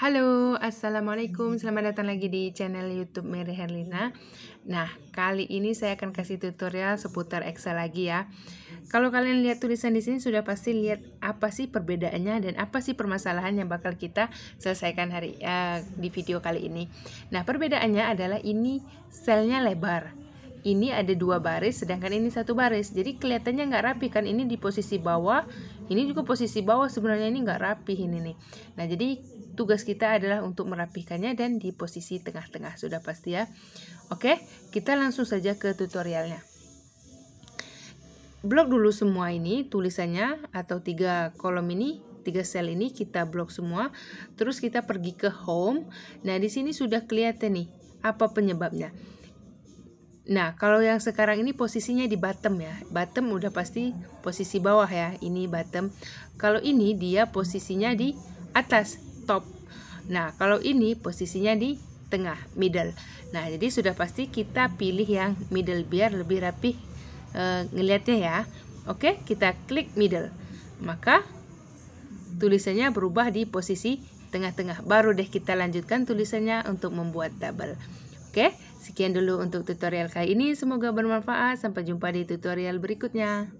Halo, Assalamualaikum. Selamat datang lagi di channel youtube Mary Herlina. Nah, kali ini saya akan kasih tutorial seputar Excel lagi ya. Kalau kalian lihat tulisan di sini sudah pasti lihat apa sih perbedaannya dan apa sih permasalahan yang bakal kita selesaikan hari uh, di video kali ini. Nah, perbedaannya adalah ini selnya lebar ini ada dua baris sedangkan ini satu baris. Jadi kelihatannya nggak rapi kan? Ini di posisi bawah ini juga posisi bawah. Sebenarnya ini nggak rapi ini nih. Nah jadi tugas kita adalah untuk merapikannya dan di posisi tengah-tengah. Sudah pasti ya? Oke kita langsung saja ke tutorialnya. Blok dulu semua ini tulisannya atau tiga kolom ini tiga sel ini kita blok semua. Terus kita pergi ke home. Nah di sini sudah kelihatan nih apa penyebabnya Nah, kalau yang sekarang ini posisinya di bottom ya. Bottom udah pasti posisi bawah ya. Ini bottom. Kalau ini dia posisinya di atas, top. Nah, kalau ini posisinya di tengah, middle. Nah, jadi sudah pasti kita pilih yang middle biar lebih rapi e, ngelihatnya ya. Oke, kita klik middle. Maka tulisannya berubah di posisi tengah-tengah. Baru deh kita lanjutkan tulisannya untuk membuat double. Oke, sekian dulu untuk tutorial kali ini. Semoga bermanfaat. Sampai jumpa di tutorial berikutnya.